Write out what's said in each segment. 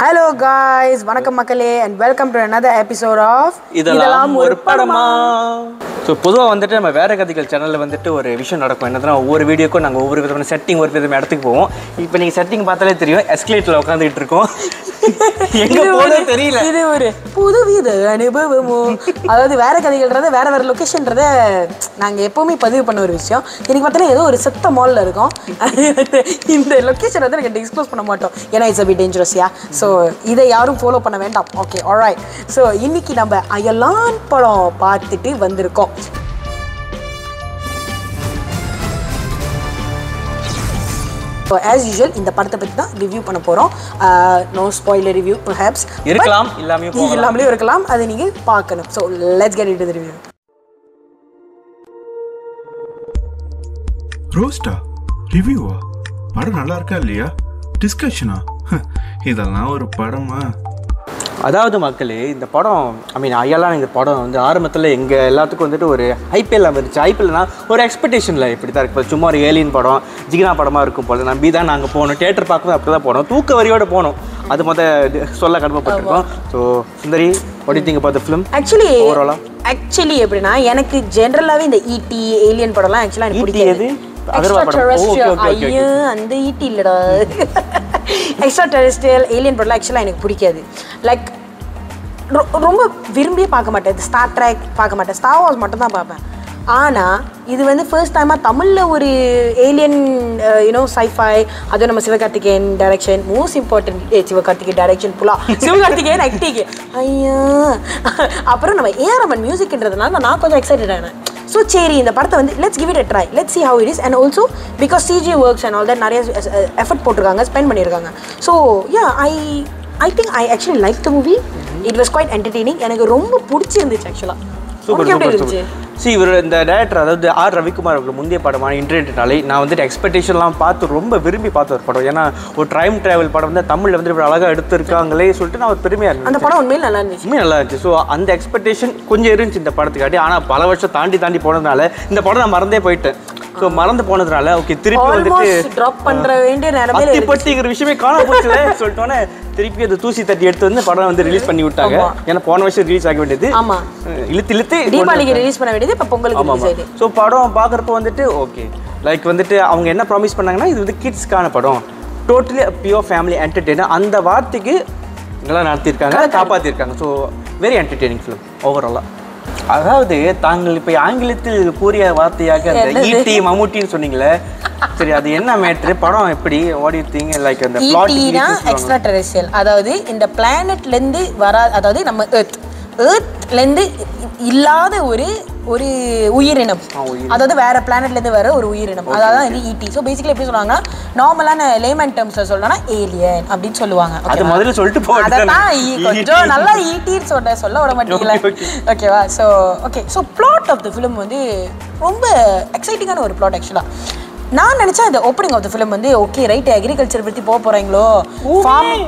Hello guys வணக்கம் மக்களே and welcome to another episode of இதெல்லாம் ஒரு படமா? ஸோ பொதுவாக வந்துட்டு நம்ம வேற கதைகள் சேனலில் வந்துட்டு ஒரு விஷயம் நடக்கும். என்னதுன்னா ஒவ்வொரு வீடியோக்கும் நாங்கள் ஒவ்வொரு விதமான செட்டிங் ஒரு விதமான இடத்துக்கு போவோம். இப்போ நீங்கள் செட்டிங் பார்த்தாலே தெரியும் எஸ்கலேட்டில் உட்காந்துக்கிட்டு இருக்கோம். எங்கே தெரியல. இது ஒரு புதுவித அனுபவமோ? அதாவது வேற கதைகள்ன்றத வேற வேற லொக்கேஷன்றத நாங்கள் எப்பவுமே பதிவு பண்ண ஒரு விஷயம். இன்னைக்கு பார்த்தீங்கன்னா ஏதோ ஒரு செத்த மால்ல இருக்கோம். இந்த லொக்கேஷன் வந்து எனக்கு டிஸ்க்ளோஸ் பண்ண மாட்டோம். ஏன்னா இட்ஸ் அபி டேஞ்சரஸ்யா ஸோ இதை யாரும் ஃபாலோ பண்ண வேண்டாம். ஓகே ஆல்ரைட் ஸோ இன்னைக்கு நம்ம அயலான் படம் பார்த்துட்டு வந்திருக்கோம். ஸோ ஆஸ் யூஷுவல் இந்த படத்தை பற்றி தான் ரிவ்யூ பண்ண போகிறோம் நோ ஸ்பாயிலர் ரிவ்யூ perhaps. இருக்கலாம் இல்லாமையும் போகலாம். இல்லாமலே இருக்கலாம். அதை நீங்கள் பார்க்கணும். So let's get it review ரோஸ்டா ரிவ்யூவா படம் நல்லா இருக்கா இல்லையா? டிஸ்கஷனா இதெல்லாம் ஒரு படமா? அதாவது மக்களே இந்த படம் ஐ மீன் ஐயெல்லாம் இந்த படம் வந்து ஆரம்பத்தில் எங்கள் எல்லாத்துக்கும் வந்துட்டு ஒரு ஐபிஎல் வந்துருச்சு ஐபிஎல்னா ஒரு எக்ஸ்பெக்டேஷனில் இப்படி தான் இருக்கு. சும்மா ஒரு ஏலியன் படம் ஜிகினா படமாக இருக்கும் போல. நம்பி தான் நாங்கள் போனோம் தேட்டர் பார்க்கும்போது அப்படி தான் போனோம். தூக்க வரியோட போனோம். அது மொதல் சொல்ல கடமைப்பட்டிருக்கோம். ஸோ சுந்தரி ஒடி திங்க பார்த்த ஃபிலிம் ஆக்சுவலி Overall-ஆ? ஆக்சுவலி எப்படின்னா எனக்கு ஜென்ரலாகவே இந்த ஈடி ஏலியன் படம்லாம் ஆக்சுவலாக எனக்கு பிடிக்காது. ஐயோ அந்த ஈட்டி இல்லடா. எக்ஸ்ட்ரா டெரஸ்ட்ரியல் ஏலியன் படம்லாம் ஆக்சுவலாக எனக்கு பிடிக்காது. லைக் ரொம்ப விரும்பியே பார்க்க மாட்டேன். ஸ்டார் ட்ராக் பார்க்க மாட்டேன். ஸ்டார் வாஸ் மட்டும் தான் பார்ப்பேன். ஆனால் இது வந்து ஃபர்ஸ்ட் டைமாக தமிழில் ஒரு ஏலியன் யூனோ சைஃபை அதுவும் நம்ம Sivakarthikeyan direction most important uh Sivakarthikeyan direction புலா சிவகார்த்திகேயன் ஆக்டிங் ஐயா. அப்புறம் நம்ம ஏஆர்எமன் மியூசிக்ன்றதுனால நான் கொஞ்சம் எக்ஸைட்டட் ஆனேன் ஸோ சரி இந்த படத்தை வந்து let's give it a try let's see how it is and also because CG works and all that நிறைய எஃபர்ட் போட்டிருக்காங்க ஸ்பெண்ட் பண்ணியிருக்காங்க. So yeah I I think I actually like the movie it was quite entertaining எனக்கு ரொம்ப பிடிச்சிருந்துச்சு ஆக்சுவலாக super super C இவர் இந்த director அதாவது ஆர் ரவிக்குமார் அவர்கள் முந்தைய படமான இன்டர்நெட்னாலே நான் வந்துட்டு எக்ஸ்பெக்டேஷன்லாம் பார்த்து ரொம்ப விரும்பி பார்த்த ஒரு படம். ஏன்னா ஒரு டைம் டிராவல் படம் வந்து தமிழில் வந்து இப்படி அழகாக எடுத்திருக்காங்களே சொல்லிட்டு நான் ஒரு பெருமையாக இருந்தேன் அந்த படம் உண்மையில் நல்லா இருந்துச்சு. உண்மையாக நல்லா இருந்துச்சு. ஸோ அந்த எக்ஸ்பெக்டேஷன் கொஞ்சம் இருந்துச்சு இந்த படத்துக்காட்டி ஆனால் பல வருஷம் தாண்டி தாண்டி போனதுனால இந்த படம் நான் மறந்தே போயிட்டேன். ஸோ மறந்து போனதுனால ஓகே திருப்பி வந்துட்டு ட்ராப் பண்ற வேண்டிய நிலைமையில பட்டிங்கிற விஷயமே காண போச்சுல சொல்லிட்டோன்னே திருப்பி அதை தூசி தட்டி எடுத்து வந்து படம் வந்து ரிலீஸ் பண்ணி விட்டாங்க. ஏன்னா போன வருஷம் ரிலீஸ் ஆக வேண்டியது. ஆமா. இழுத்து இழுத்து தீபாவளிக்கு ரிலீஸ் பண்ண வேண்டியது இப்போ பொங்கலுக்கு ரிலீஸ் ஆயிடுது ஸோ படம் பார்க்குறப்போ வந்துட்டு ஓகே லைக் வந்துட்டு அவங்க என்ன ப்ராமிஸ் பண்ணாங்கன்னா இது வந்து கிட்ஸ்க்கான படம். டோட்டலி பியூர் ஃபேமிலி என்டர்டெய்னர் அந்த வார்த்தைக்கு நல்லா நடத்தியிருக்காங்க காப்பாற்றிருக்காங்க ஸோ வெரி என்டர்டெய்னிங் ஃபிலிம் ஓவராலாக அதாவது தாங்கள் இப்போ ஆங்கிலத்தில் கூறிய வார்த்தையாக அந்த ஈட்டி மம்முட்டின்னு சொன்னீங்களே? சரி அது என்ன மேட்ரு படம் எப்படி? ஓடி திங் லைக் அந்த எக்ஸ்ட்ரா டெரஸ்ட்ரியல் அதாவது இந்த பிளானட்லேருந்து வரா அதாவது நம்ம எர்த் எர்த்லேருந்து இல்லாத ஒரு ஒரு உயிரினம். அதாவது வேற பிளானட்லேருந்து வர ஒரு உயிரினம். அதாவது வந்து ஈட்டி ஸோ பேசிக்கலி எப்படி சொல்லுவாங்கன்னா நார்மலான லேமன் டேர்ம்ஸில் சொல்லணும்னா ஏலியன் அப்படின்னு சொல்லுவாங்க. அது? முதல்ல சொல்லிட்டு போட்டு அதான் கொஞ்சம் நல்லா ஈட்டின்னு சொல்ல சொல்ல விட மாட்டீங்களா. ஓகேவா so okay so plot of the film வந்து ரொம்ப எக்ஸைட்டிங்கான ஒரு பிளாட் ஆக்சுவலாக நான் நினச்சேன் இந்த ஓப்பனிங் ஆஃப் த ஃபிலிம் வந்து ஓகே ரைட் அக்ரிகல்ச்சர் பற்றி போக போகிறாங்களோ ஃபார்மிங்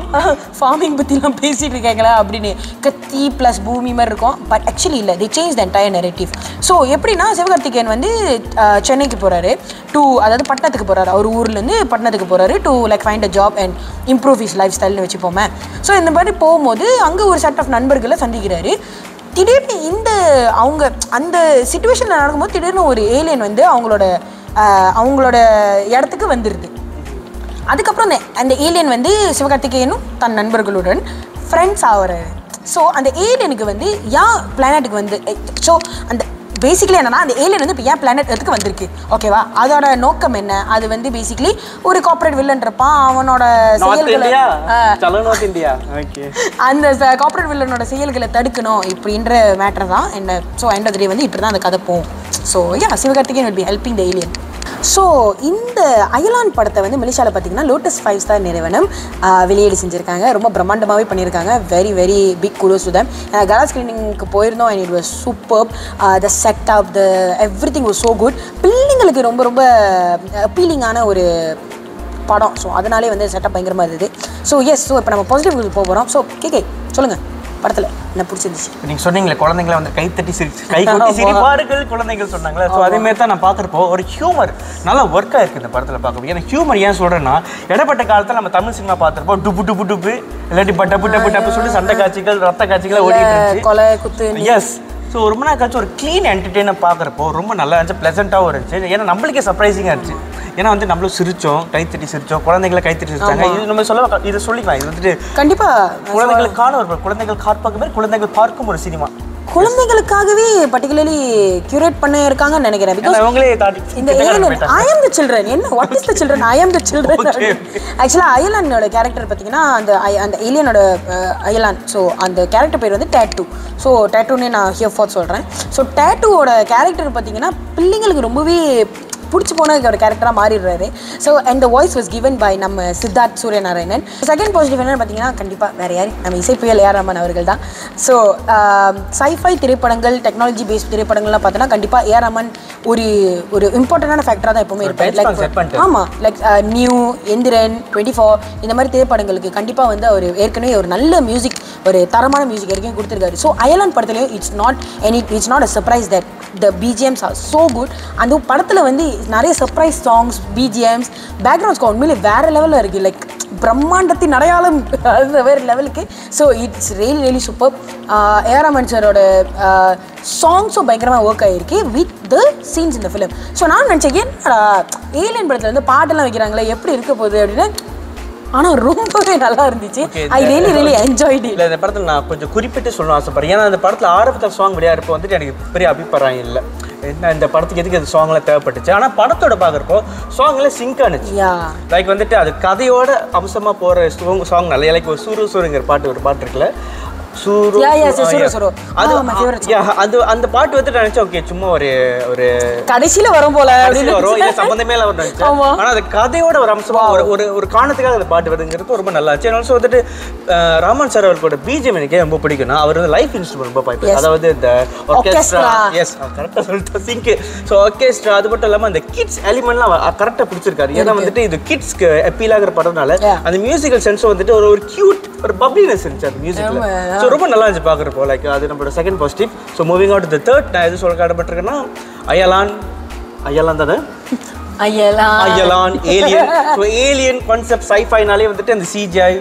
ஃபார்மிங் பற்றிலாம் பேசிட்டு இருக்காங்களா அப்படின்னு கத்தி ப்ளஸ் பூமி மாதிரி இருக்கும். பட் ஆக்சுவலி இல்லை the change the entire narrative so எப்படின்னா சிவகார்த்திகேயன் வந்து சென்னைக்கு போகிறாரு டு அதாவது பட்டணத்துக்கு போகிறாரு அவர் ஊர்லேருந்து பட்டணத்துக்கு போகிறாரு to like find a job and improve his life ஸ்டைல்னு வச்சுப்போமே. ஸோ இந்த மாதிரி போகும்போது அங்கே ஒரு செட் ஆஃப் நண்பர்களை சந்திக்கிறாரு. திடீர்னு இந்த அவங்க அந்த சுச்சுவேஷனில் நடக்கும்போது திடீர்னு ஒரு ஏலியன் வந்து அவங்களோட அவங்களோட இடத்துக்கு வந்துடுது அதுக்கப்புறம் அந்த அந்த ஏலியன் வந்து சிவகார்த்திகேயனும் தன் நண்பர்களுடன் ஃப்ரெண்ட்ஸ் ஆகுறாரு ஸோ அந்த ஏலியனுக்கு வந்து ஏன் பிளானட்டுக்கு வந்து ஸோ அந்த பேசிக்கலி என்னன்னா அந்த ஏலியன் வந்து இப்போ ஏன் பிளானட் எதுக்கு வந்திருக்கு? ஓகேவா அதோட நோக்கம் என்ன? அது வந்து பேசிக்கலி ஒரு கார்ப்பரேட் வில்லன் இருப்பான் அவனோட செயல்களை அந்த கார்ப்பரேட் வில்லனோட செயல்களை தடுக்கணும் இப்படின்ற மேட்டர் தான். என்ன ஸோ எண்ட் ஆஃப் டே வந்து இப்படி தான் அந்த கதை போகும். So yeah Sivakarthikeyan will be helping the so இந்த அயலான் படத்தை வந்து மலேசியாவில் பார்த்தீங்கன்னா லோட்டஸ் ஃபைவ் ஸ்டார் நிறுவனம். வெளியீடு செஞ்சுருக்காங்க. ரொம்ப பிரம்மாண்டமாகவே பண்ணியிருக்காங்க very very big close to them gala ஸ்க்ரீனிங்க்கு போயிருந்தோம் and it was super the set of the everything was so good பிள்ளைங்களுக்கு ரொம்ப ரொம்ப அப்பீலிங்கான ஒரு படம். ஸோ அதனாலே வந்து செட்டப் பயங்கரமாக இருந்தது. ஸோ எஸ் ஸோ இப்போ நம்ம பாசிட்டிவ் போக போகிறோம் ஸோ கே கே சொல்லுங்கள் படத்தில் என்ன பிடிச்சிருந்துச்சு? நீங்க சொன்னீங்களே குழந்தைங்களை வந்து கை தட்டி சிரிச்சு கை கொட்டி சிரிப்பார்கள் குழந்தைகள் சொன்னாங்களே. ஸோ அதே மாதிரி தான் நான் பார்க்குறப்போ ஒரு ஹியூமர் நல்லா ஒர்க் ஆயிருக்கு இந்த படத்தில் பார்க்க எனக்கு ஹியூமர் ஏன் சொல்றேன்னா இடப்பட்ட காலத்தில் நம்ம தமிழ் சினிமா பார்த்துருப்போம் டுப்பு டுப்பு டுப்பு இல்லாட்டி பட்ட டப்பு டப்பு சொல்லி சண்டை காட்சிகள் ரத்த காட்சிகள் ஓடிட்டு கொலை குத்து எஸ் ஸோ ரொம்ப நாள் கழிச்சு ஒரு க்ளீன் என்டர்டெயினை பார்க்குறப்போ ரொம்ப நல்லா இருந்துச்சு ப்ளசண்ட்டாகவும் இருந்துச்சு. ஏன்னா நம்மளுக்கே சர்ப்ரைசிங்காக இருந்துச்சு. ஏன்னா வந்து நம்மளும் சிரிச்சோம் கைத்தட்டி சிரிச்சோம் குழந்தைங்களை கைத்தட்டி சிரிச்சாங்க. இது நம்ம சொல்ல இதை சொல்லிக்கலாம். இது வந்துட்டு கண்டிப்பா. குழந்தைகளுக்கான ஒரு குழந்தைகள் பார்ப்பாங்க மாதிரி குழந்தைகள் பார்க்கும் ஒரு சினிமா. குழந்தைகளுக்காகவே பர்டிகுலர்லி கியூரேட் பண்ண இருக்காங்கன்னு நினைக்கிறேன். பிகாஸ் இந்த ஏலியன் ஐ த சில்ட்ரன் என்ன what is the children I am the children ஆக்சுவலாக அயலானோட கேரக்டர் பார்த்தீங்கன்னா அந்த அந்த ஏலியனோட அயலான் ஸோ அந்த கேரக்டர் பேர் வந்து டேட்டூ ஸோ டேட்டூன்னு நான் ஹியர் ஃபார் சொல்கிறேன் ஸோ டேட்டூவோட கேரக்டர் பார்த்தீங்கன்னா பிள்ளைங்களுக்கு ரொம்பவே பிடிச்சி போன ஒரு கேரக்டராக மாறிடுறாரு. So and the voice was given by நம்ம சித்தார்த் சூரியநாராயணன். செகண்ட் பாசிட்டிவ் என்னன்னு பார்த்தீங்கன்னா கண்டிப்பாக வேறு யார் நம்ம இசைப்புயல் ஏஆர் ரமன் அவர்கள் தான். ஸோ சைஃபை திரைப்படங்கள் டெக்னாலஜி பேஸ்ட் திரைப்படங்கள்லாம் பார்த்தோன்னா கண்டிப்பாக ஏஆர் ரமன் ஒரு ஒரு இம்பார்ட்டண்டான ஃபேக்டராக தான் எப்பவுமே இருப்பார். லைக் ஆமாம் like new Enthiran twenty four இந்த மாதிரி திரைப்படங்களுக்கு கண்டிப்பாக வந்து அவர் ஏற்கனவே ஒரு நல்ல மியூசிக் ஒரு தரமான மியூசிக் வரைக்கும் கொடுத்துருக்காரு. ஸோ அயலான் படத்துலையும் it's not any it's not a surprise that the BGMs are so good அந்த படத்தில் வந்து நிறைய surprise songs BGMs background score உண்மையிலே வேறு லெவலில் இருக்குது லைக் பிரம்மாண்டத்தின் அடையாளம் வேறு லெவலுக்கு so it's really really super A R Rahman சாரோட சாங்ஸும் பயங்கரமாக ஒர்க் ஆகிருக்கு வித் த சீன்ஸ் இந்த ஃபிலிம் ஸோ நான் நினச்சேன் என்னடா ஏலியன் படத்தில் வந்து பாட்டெல்லாம் வைக்கிறாங்களே எப்படி இருக்க போகுது அப்படின்னு. ஆனால் ரொம்பவே நல்லா இருந்துச்சு. ஐ ரியலி ரியலி என்ஜாய்ட் இல்லை இந்த படத்தில் நான் கொஞ்சம் குறிப்பிட்டு சொல்லணும் ஆசைப்படுறேன். ஏன்னா இந்த படத்தில் ஆரம்பத்தில் சாங் விளையாடுறப்போ வந்துட்டு எனக்கு பெரிய அபிப்பிராயம் இல்லை. என்ன இந்த படத்துக்கு எதுக்கு அது சாங்லாம் தேவைப்பட்டுச்சு? ஆனால் படத்தோட பார்க்குறப்போ சாங்லாம் சிங்க் ஆனுச்சு. லைக் வந்துட்டு அது கதையோட அம்சமாக போகிற சாங் சாங் நல்ல லைக் ஒரு சூரு சூருங்கிற பாட்டு ஒரு பாட்டு இருக்குல்ல? சூரு. அது அந்த பாட்டு வந்து நினச்சேன் ஓகே சும்மா ஒரு ஒரு கடைசியில் வரும் போல வரும் அப்படின்னு சம்பந்தமே இல்ல வரும் நினைச்சேன். ஆமா. ஆனா அது கதையோட ஒரு அம்சமா ஒரு ஒரு ஒரு காரணத்துக்காக அந்த பாட்டு வருதுங்கிறது ரொம்ப நல்லா இருந்துச்சு ஆல்சோ வந்துட்டு ராமன் சார் அவர்களோட பிஜிஎம் எனக்கு ரொம்ப பிடிக்கும்னா அவர் வந்து லைஃப் இன்ஸ்ட்ருமெண்ட் ரொம்ப பாய்ப்பார் Yes. அதாவது இந்த ஆர்கெஸ்ட்ரா. எஸ் கரெக்டாக சொல்லிட்டு சிங்க் ஸோ ஆர்கெஸ்ட்ரா அது மட்டும் இல்லாம அந்த கிட்ஸ் எலிமெண்ட்லாம் கரெக்டாக பிடிச்சிருக்காரு ஏன்னா வந்துட்டு இது கிட்ஸ்க்கு அப்பீல் ஆகிற படம்னால. அந்த மியூசிக்கல் சென்ஸும் வந்துட்டு ஒரு ஒரு கியூட் ஒரு பப்ளினஸ் இருந்துச்சு அந்த மியூசிக்கில். ஸோ ரொம்ப நல்லா இருந்துச்சு பார்க்குறப்போ லைக் அது நம்மளோட second positive so moving out the third நான் எது சொல்ல கடப்பட்டிருக்கேன்னா அயலான் அயலான் தானே? ஐயலா Ayalaan alien so alien concept சைஃபைனாலே வந்துட்டு அந்த சிஜிஐ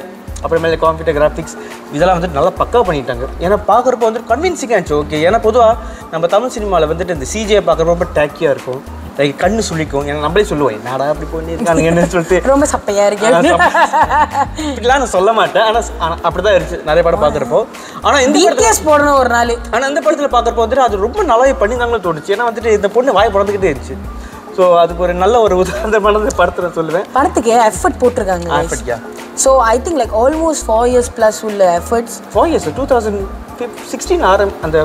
அப்புறமேல கம்ப்யூட்டர் கிராஃபிக்ஸ் இதெல்லாம் வந்துட்டு நல்லா பக்கா பண்ணிட்டாங்க. ஏன்னா பார்க்குறப்போ வந்து கன்வின்சிங்காக இருந்துச்சு ஓகே ஏன்னா பொதுவாக நம்ம தமிழ் சினிமாவில் வந்துட்டு இந்த சிஜிஐ பார்க்குறப்ப ரொம்ப டேக்கியாக இருக்கும். கண்ணு சுளிக்கும் ஏன்னா நம்மளே சொல்லுவோம் என்னடா அப்படி பண்ணியிருக்காங்க என்ன சொல்லிட்டு. ரொம்ப சப்பையா இருக்கு. இப்படிலாம் நான் சொல்ல மாட்டேன். ஆனால் அப்படி தான் இருந்துச்சு. நிறைய படம் பார்க்குறப்போ ஆனால் இந்த படத்துல பிடிஎஸ் போடணும் ஒரு நாள். ஆனால் இந்த படத்தில் பார்க்குறப்போ வந்துட்டு அது ரொம்ப நல்லாவே பண்ணியிருந்தாங்களோ தோணுச்சு. ஏன்னா வந்துட்டு இந்த பொண்ணு வாய் பிறந்துக்கிட்டே இருந்துச்சு. ஸோ அதுக்கு ஒரு நல்ல ஒரு உதாரணமான இந்த படத்தை நான் சொல்லுவேன். படத்துக்கு எஃபர்ட் போட்டிருக்காங்க. So I think like almost four years plus உள்ள efforts four years two thousand sixteen ஆரம் அந்த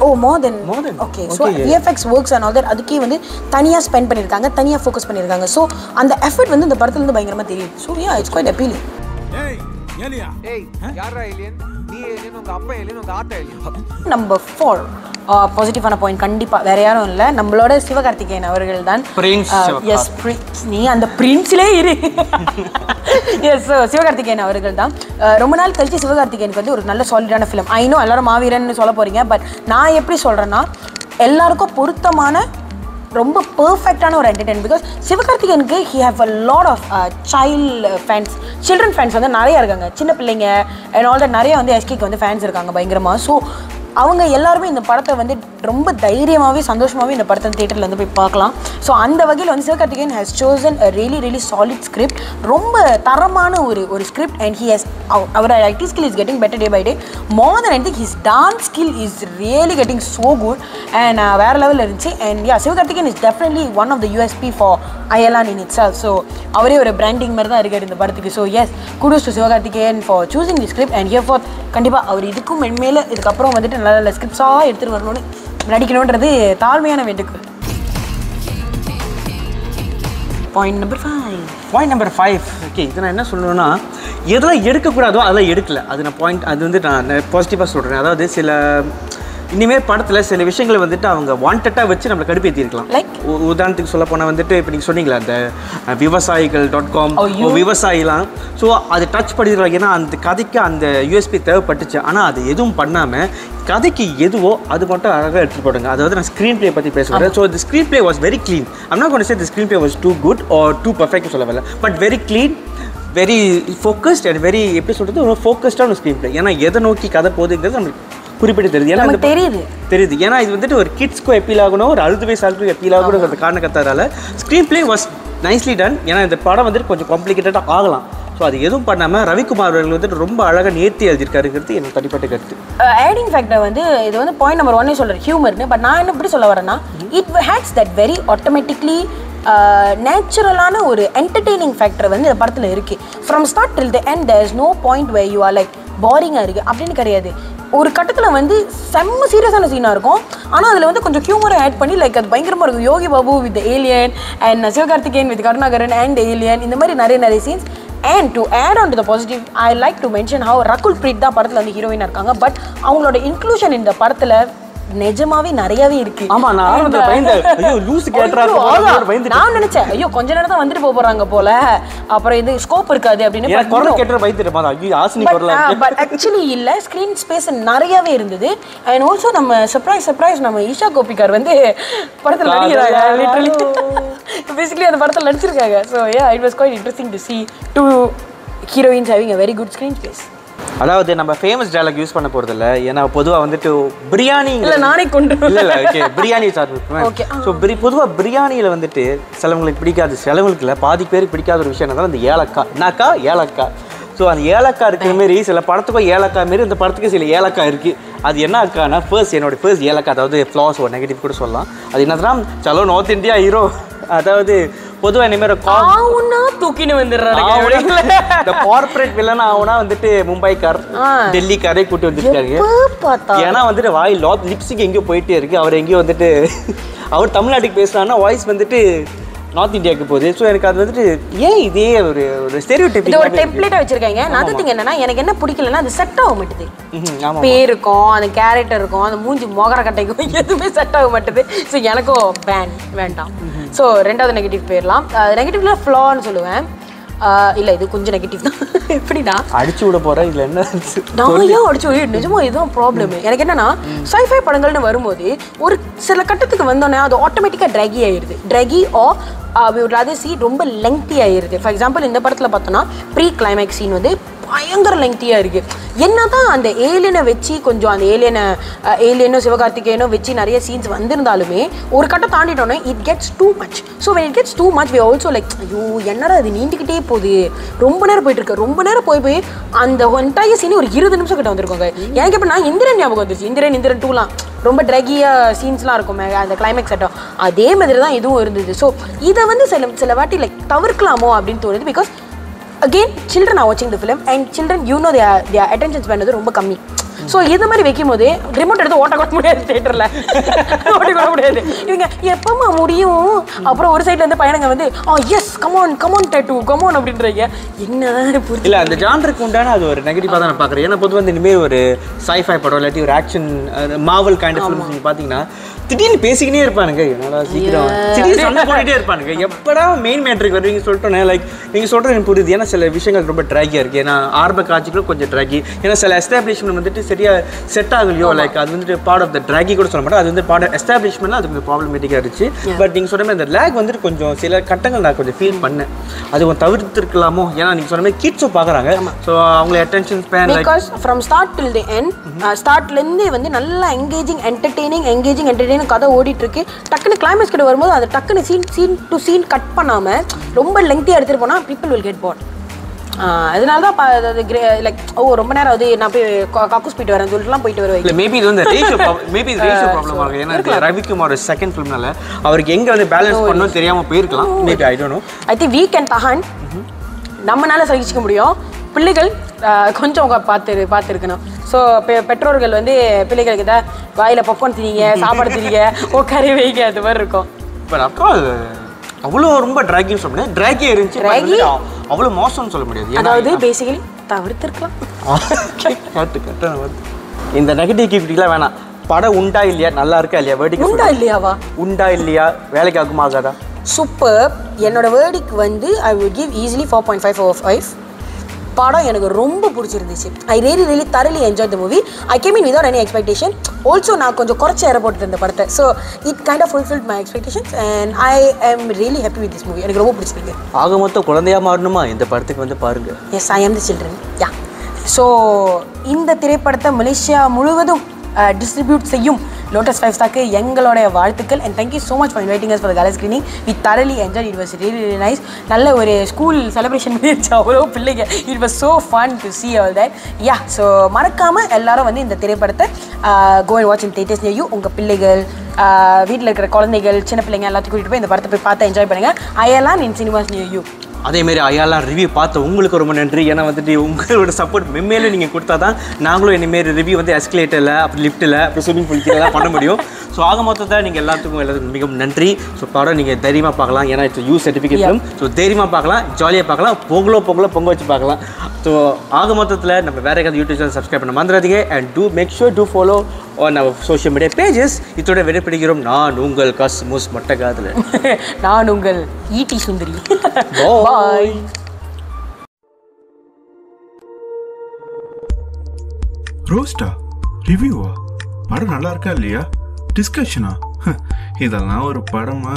ஓ more then More than. Okay so. VFX works and other அதுக்கே வந்து தனியாக ஸ்பெண்ட் பண்ணியிருக்காங்க தனியாக ஃபோக்கஸ் பண்ணியிருக்காங்க ஸோ அந்த எஃபர்ட் வந்து இந்த படத்துல இருந்து பயங்கரமாக தெரியுது. So yeah it's quite appealing ஏய் யாரா ஏலியன் நீ ஏலியன் உங்க அப்பா ஏலியன் உங்க ஆத்தா ஏலியன் நம்பர் ஃபோர் பாசிட்டிவான பாயிண்ட் கண்டிப்பாக வேற யாரும் இல்லை. நம்மளோட சிவகார்த்திகேயன் அவர்கள் தான் எஸ் நீ அந்த பிரின்ஸ்லே இரு. எஸ் சிவகார்த்திகேயன் அவர்கள் தான் ரொம்ப நாள் கழிச்சு சிவகார்த்திகேயனுக்கு வந்து ஒரு நல்ல சாலிடான ஃபிலிம் ஐநோ எல்லாரும் மாவீரன் சொல்ல போறீங்க பட் நான் எப்படி சொல்றேன்னா எல்லாருக்கும் பொருத்தமான ரொம்ப பர்ஃபெக்டான ஒரு entertain because சிவகார்த்திகேயனுக்கு he have a lot of child fans children fans வந்து நிறைய இருக்காங்க. சின்ன பிள்ளைங்க அண்ட் ஆல் தட் நிறைய வந்து எஸ்கேக்கு வந்து ஃபேன்ஸ் இருக்காங்க பயங்கரமாக ஸோ அவங்க எல்லாருமே இந்த படத்தை வந்து ரொம்ப தைரியமாகவே சந்தோஷமாகவே இந்த படத்தை தேட்டரில் வந்து போய் பார்க்கலாம். ஸோ அந்த வகையில் வந்து Sivakarthikeyan has chosen a really really solid script ரொம்ப தரமான ஒரு ஒரு script and he has our ID skill is getting better day by day more then I his dance skill is really getting so good and வேற லெவலில் இருந்துச்சு. And yeah Sivakarthikeyan is definitely one of the USP for Ayalaan in itself so அவரே ஒரு branding மாதிரி தான் இருக்கார் இந்த படத்துக்கு. So yes kudos to Sivakarthikeyan for choosing the script and here for கண்டிப்பாக அவர் இதுக்கும் மென்மேல இதுக்கப்புறம் வந்துட்டு நல்ல நல்ல ஸ்கிரிப்ட்ஸாக எடுத்துகிட்டு வரணும்னு நடிக்கணுன்றது தாழ்மையான வேண்டுகோள். Point number five point number five okay இது நான் என்ன சொல்லணும்னா எதெல்லாம் எடுக்கக்கூடாதோ அதெல்லாம் எடுக்கல. அது நான் பாயிண்ட் அது வந்து நான் பாசிட்டிவாக சொல்கிறேன் அதாவது சில இனிமேல் படத்தில் சில விஷயங்களை வந்துட்டு அவங்க வாண்டட்டாக வச்சு நம்மளை கடுப்பேற்றிருக்கலாம்? உ- உதாரணத்துக்கு சொல்ல போனால் வந்துட்டு இப்போ நீங்கள் சொன்னீங்களா அந்த விவசாயிகள் டாட் காம் ஐயோ. விவசாயிலாம். ஸோ அது டச் பண்ணிடுறாங்க ஏன்னா அந்த கதைக்கு அந்த யூஎஸ்பி தேவைப்பட்டுச்சு. ஆனால் அது எதுவும் பண்ணாமல் கதைக்கு எதுவோ அது மட்டும் அழகாக எடுத்துட்டு போடுங்க. அதாவது நான் ஸ்க்ரீன் ப்ளே பற்றி பேசுகிறேன் so the screenplay was very clean I'm not going to say the screen play was too good or too perfect சொல்ல வரல but very clean very focused and very எப்படி சொல்கிறது ஒரு ஃபோக்கஸ்டான ஸ்க்ரீன் ப்ளே ஏன்னா எதை நோக்கி கதை போகுதுங்கிறது நமக்கு குறிப்பிட்டு தெரியுது ஏன்னா தெரியுது. தெரியுது. ஏன்னா இது வந்துட்டு ஒரு கிட்ஸ்க்கும் எப்பீல் ஆகணும் ஒரு அழுது வயசாளுக்கும் எப்பீல் ஆகணுங்கிறது காரணக்கத்தாரால screenplay was nicely done ஏன்னா இந்த படம் வந்துட்டு கொஞ்சம் காம்ப்ளிகேட்டடாக ஆகலாம். ஸோ அது எதுவும் பண்ணாமல் ரவிக்குமார் அவர்கள் வந்துட்டு ரொம்ப அழகாக நேர்த்தி எழுதியிருக்காருங்கிறது எனக்கு தனிப்பட்ட கருத்து. ஆடிங் ஃபேக்டர் வந்து இது வந்து பாயிண்ட் நம்பர் ஒன்னே சொல்கிறேன் ஹியூமர்னு பட் நான் என்ன எப்படி சொல்ல வரேன்னா it has that very automatically நேச்சுரலான ஒரு என்டர்டெய்னிங் ஃபேக்டர் வந்து இந்த படத்தில் இருக்குது from start till the end there is no point way you are like போரிங்காக இருக்குது அப்படின்னு கிடையாது. ஒரு கட்டத்தில் வந்து செம்ம சீரியஸான சீனாக இருக்கும். ஆனால் அதில் வந்து கொஞ்சம் ஹியூமரை ஆட் பண்ணி லைக் அது பயங்கரமாக இருக்கும். Yogi Babu with alien and Sivakarthikeyan with Karunakaran and alien இந்த மாதிரி நிறைய நிறைய scenes and to add on to the positive I like to mention how Rakul Preet தான் படத்தில் வந்து ஹீரோயினாக இருக்காங்க. பட் அவங்களோட இன்க்ளூஷன் இந்த படத்தில் நிஜமாவே நிறையவே இருக்கு. ஆமா, நான் அதான். பயந்துட்டேன். நான் நினைச்சேன் ஐயோ கொஞ்ச நேரம் தான் வந்துட்டு போக போறாங்க போல. அப்புறம் இது ஸ்கோப் இருக்காது அப்படின்னு குரல் no. கேட்டு பயந்துட்டு ஐயோ ஆசினி குரலா பட் ஆக்சுவலி இல்ல ஸ்க்ரீன் ஸ்பேஸ் நிறையவே இருந்தது. அண்ட் ஆல்சோ நம்ம சர்ப்ரைஸ் சர்ப்ரைஸ் நம்ம ஈஷா கோபிகார் வந்து படத்தில் நடிக்கிறாங்க லிட்டரலி பேசிக்கலி அந்த படத்தில் நடிச்சிருக்காங்க. So yeah it was quite interesting to see two heroines having a very good screen space அதாவது நம்ம ஃபேமஸ் டயலாக் யூஸ் பண்ண போறது இல்ல ஏன்னா பொதுவா வந்துட்டு பிரியாணி இல்ல நானே கொண்டு இல்ல இல்ல ஓகே பிரியாணி Okay, ஸோ பிரி பொதுவாக பிரியாணியில் வந்துட்டு சிலவங்களுக்கு பிடிக்காது சிலவங்களுக்கு இல்லை பாதி பேருக்கு பிடிக்காத ஒரு விஷயம் என்னன்னா அந்த ஏலக்காய். என்னக்கா? ஏலக்காய். ஸோ அந்த ஏலக்காய் இருக்கிற மாரி சில படத்துக்கும் ஏலக்காய் மாரி இந்த படத்துக்கு சில ஏலக்காய் இருக்கு. அது என்ன அக்கானா ஃபர்ஸ்ட் என்னோட ஃபர்ஸ்ட் ஏலக்காய் அதாவது ஃப்ளாஸ் ஒரு நெகட்டிவ் கூட சொல்லலாம். அது என்னதுன்னா சலோ நார்த் இந்தியா ஹீரோ அதாவது பொதுவாக இனிமேல் கா ஆவுன்னா தூக்கின்னு வந்துடுறாரு இந்த கார்ப்பரேட் வில்லன் ஆகுனா வந்துட்டு மும்பைக்கார். டெல்லிக்காரே கூட்டி வந்துருக்காரு. ஏன்னா வந்துட்டு வாய் லாப் லிப்ஸுக்கு எங்கேயோ போயிட்டே இருக்கு. அவர் எங்கேயோ வந்துட்டு அவர் தமிழ்நாட்டுக்கு பேசுறாருன்னா வாய்ஸ் வந்துட்டு நார்த் இந்தியாவுக்கு போகுது. ஸோ எனக்கு அது வந்துட்டு ஏன் இதே ஒரு ஒரு ஸ்டெரியோ இது ஒரு டெம்ப்ளேட்டா வச்சிருக்காங்க. நான் திங் என்னன்னா எனக்கு என்ன பிடிக்கலன்னா அது செட் ஆக மாட்டுது. பேர் இருக்கும் அந்த கேரக்டர் இருக்கும் அந்த மூஞ்சி மோகர கட்டைக்கும் எதுவுமே செட் ஆக மாட்டுது. ஸோ எனக்கும் பேன் வேண்டாம். ஸோ ரெண்டாவது நெகட்டிவ் போயிடலாம். நெகட்டிவ்ல ஃப்ளான்னு சொல்லுவேன். இல்ல இது கொஞ்சம் நெகட்டிவ் தான். எப்படின்னா அடிச்சு விட போறேன் இதுல என்ன நான் ஏன் அடிச்சு ஒரே நிஜமா இதுதான் ப்ராப்ளம் எனக்கு என்னன்னா சைஃபை படங்கள்னு வரும்போது ஒரு சில கட்டத்துக்கு வந்தோடனே அது ஆட்டோமேட்டிக்காக ட்ராகி ஆயிடுது ட்ராகி ஆ ராதே சி ரொம்ப லெங்க்தி ஆயிருது. ஃபார் எக்ஸாம்பிள் இந்த படத்தில் பார்த்தோன்னா ப்ரீ கிளைமேக்ஸ் சீன் வந்து பயங்கர லெங்க்தியாக இருக்கு. என்னதான் அந்த ஏலியனை வச்சு கொஞ்சம் அந்த ஏலியனை ஏலியனோ சிவகார்த்திகேயனோ வச்சு நிறைய சீன்ஸ் வந்திருந்தாலுமே ஒரு கட்டம் தாண்டிட்டோன்னே it gets too much so when it gets too much we also like ஐயோ என்னடா அது நீண்டுக்கிட்டே போகுது. ரொம்ப நேரம் போயிட்டு இருக்கு. ரொம்ப நேரம் போய் போய் அந்த ஒன்டாய சீன் ஒரு இருபது நிமிஷம் கிட்ட வந்திருக்கோங்க எனக்கு இப்போ நான் இந்திரன் ஞாபகம் வந்துச்சு இந்திரன் இந்திரன் டூலாம் ரொம்ப ட்ரகியாக சீன்ஸ்லாம் இருக்கும் அந்த கிளைமேக்ஸ் சட்டம் அதே மாதிரி தான் இதுவும் இருந்தது. ஸோ இதை வந்து சில சில வாட்டி லைக் தவிர்க்கலாமோ அப்படின்னு தோணுது. பிகாஸ் அகெயின் சில்ட்ரன் ஆர் வாட்சிங் the film and children you know their attention span வந்து ரொம்ப கம்மி. ஸோ இது மாதிரி வைக்கும் போது ரிமோட் எடுத்து ஓட்ட கூட முடியாது தேட்டரில் ஓட்ட கூட முடியாது. இவங்க எப்பமா முடியும்? அப்புறம் ஒரு சைட்ல இருந்து பையனுங்க வந்து ஆ yes come on come on tattoo come on அப்படின்றீங்க. என்னதான் புரியுது இல்ல அந்த ஜான்ருக்கு உண்டான அது ஒரு நெகட்டிவாக தான் நான் பார்க்குறேன். ஏன்னா பொதுவாக இனிமேல் ஒரு சைஃபை படம் இல்லாட்டி ஒரு action Marvel kind of films நீங்கள் பார்த்தீங்கன்னா திடீர்னு பேசிக்கினே இருப்பானுங்க. என்னடா சீக்கிரம் திடீர்னு சண்டை போட்டுட்டே இருப்பானுங்க. எப்படா மெயின் மேட்ருக்கு வருவீங்க சொல்லிட்டோன்னே லைக் நீங்கள் சொல்கிறது எனக்கு புரியுது. ஏன்னா சில விஷயங்கள் ரொம்ப ட்ராகியாக இருக்குது ஏன்னா ஆரம்ப காட்சிகளும் கொஞ்சம் ட்ராகி ஏன்னா சில எஸ்டாப்ளிஷ்மெண்ட் வந்துட்டு சரியா செட் ஆகலையோ லைக் அது வந்துட்டு பார்ட் ஆஃப் த ட்ராகி கூட சொல்ல மாட்டேன் அது வந்து பார்ட் எஸ்டாப்ளிஷ்மெண்ட்லாம் அது கொஞ்சம் ப்ராப்ளமேட்டிக்காக இருந்துச்சு. பட் நீங்கள் சொன்ன மாதிரி அந்த லேக் வந்துட்டு கொஞ்சம் சில கட்டங்கள் நான் கொஞ்சம் ஃபீல் பண்ணேன். அது கொஞ்சம் தவிர்த்திருக்கலாமோ? ஏன்னா நீங்கள் சொன்ன மாதிரி கிட்ஸும் பார்க்குறாங்க ஸோ அவங்கள attention span because from start till the end ஸ்டார்ட்லேருந்தே வந்து நல்லா எங்கேஜிங் என்டர்டெய்னிங் எங்கேஜிங் என்டர்டெய்னிங் கதை ஓடிட்டு இருக்கு டக்குன்னு கிளைமேக்ஸ் கிட்ட வரும்போது அது டக்குன்னு scene scene to scene cut பண்ணாம ரொம்ப லெங்க்தியாக எடுத்துட்டு போனா பீப்புள் வில் கெட் போட் அதனால தான் அது லைக் ஓ ரொம்ப நேரம் அது நான் போய் க- கக்கூஸ் போயிட்டு வரேன் சொல்லிட்டுலாம் போயிட்டு வருவேன். இல்ல மேபி இது வந்து ரேஷியோ மேபி இது ரேஷியோ ப்ராப்ளம் ஆகும் ஏன்னா ரவிக்குமார் செகண்ட் ஃபிலிம்னால அவருக்கு எங்க வந்து பேலன்ஸ் பண்ணணும் தெரியாம போயிருக்கலாம். Maybe I don't know I think weak and தஹான் நம்மனால சகிச்சுக்க முடியும். பிள்ளைகள் கொஞ்சம் பார்த்து பார்த்துருக்கணும். ஸோ பெற்றோர்கள் வந்து பிள்ளைகளுக்கு தான் வாயில பப்பன் திணிங்க சாப்பாடு திணிங்க உட்கார வைங்க அது மாதிரி இருக்கும். பட் அப்புறம் அவ்வளோ ரொம்ப ட்ராகிங் சொல்ல முடியாது. ட்ராகியாக இருந்துச்சு? வந்துட்டு அவ்வளோ மோசம்னு சொல்ல முடியாது. ஏன்னா அதாவது பேசிக்கலி தவிர்த்திருக்கலாம். இந்த நெகட்டிவ் கிஃப்டிலாம் வேணாம். படம் உண்டா இல்லையா? நல்லா இருக்கா இல்லையா? வேடிக்கை உண்டா. இல்லையாவா? உண்டா இல்லையா? வேலைக்கு ஆகுமா ஆகாதா? சூப்பர் என்னோட வேர்டிக்கு வந்து I will give easily four point five four five படம் எனக்கு ரொம்ப பிடிச்சிருந்துச்சு. I really really thoroughly enjoy the movie I came in without any expectation also நான் கொஞ்சம் குறைச்சி ஏற போட்டுட்டு இந்த படத்தை. So it kind of fulfil my expectations and I am really happy with this movie எனக்கு ரொம்ப பிடிச்சிருக்கு. ஆக மொத்தம் குழந்தையா மாறணுமா? இந்த படத்துக்கு வந்து பாருங்க. எஸ் ஐ ஆம் தி சில்ட்ரன் யா ஸோ இந்த திரைப்படத்தை மலேசியா முழுவதும் டிஸ்ட்ரிபியூட் செய்யும் லோட்டஸ் ஃபைவ் ஸ்டாக்கு எங்களுடைய வாழ்த்துக்கள். And thank you so much for inviting us for colour screening with thoroughly enjoy it was really really nice நல்ல ஒரு ஸ்கூல் செலிப்ரேஷன் பண்ணிருச்சு அவ்வளோ பிள்ளைங்க. It was so fun to see all that yeah so மறக்காமல் எல்லாரும் வந்து இந்த திரைப்படத்தை go and watch in theatres new உங்கள் பிள்ளைகள் வீட்டில் இருக்கிற குழந்தைகள் சின்ன பிள்ளைங்க எல்லாத்தையும் கூட்டிகிட்டு போய் இந்த படத்தை போய் பார்த்து என்ஜாய் பண்ணுங்கள் அயலான் இன் சினிமாஸ் நியூ யூ அதேமாரி ஐயாலாம் ரிவ்யூ பார்த்த உங்களுக்கு ரொம்ப நன்றி. ஏன்னா வந்துட்டு உங்களோட சப்போர்ட் மென்மேலும் நீங்கள் கொடுத்தா தான் நாங்களும் இனிமேல் ரிவ்யூ வந்து எஸ்கலேட்டரில் அப்படி லிஃப்ட்டில் அப்புறம் ஸ்விமிங் பூல் கீழே பண்ண முடியும். ஸோ ஆக மொத்தத்தை நீங்கள் எல்லாத்துக்கும் எல்லாத்துக்கும் மிகவும் நன்றி. ஸோ படம் நீங்கள் தைரியமாக பார்க்கலாம். ஏன்னா இட்ஸ் யூ சர்டிஃபிகேட் ஸோ தைரியமாக பார்க்கலாம் ஜாலியாக பார்க்கலாம் பொங்கலோ பொங்கலோ பொங்க வச்சு பார்க்கலாம். ஸோ ஆக மொத்தத்தில் நம்ம வேறு ஏதாவது யூடியூப் சேனல் சப்ஸ்கிரைப் பண்ண மறந்துடாதீங்க. And do make sure to follow on our social media pages இதோட விடைபிடிக்கிறோம் நான் உங்கள் கஸ் முஸ் மொட்டகாதில் நான் உங்கள் ஈட்டி சுந்தரி. Bye. பாய் ரோஸ்டா ரிவ்யூவா படம் நல்லா இருக்கா இல்லையா? டிஸ்கஷனா இதெல்லாம் ஒரு படமா?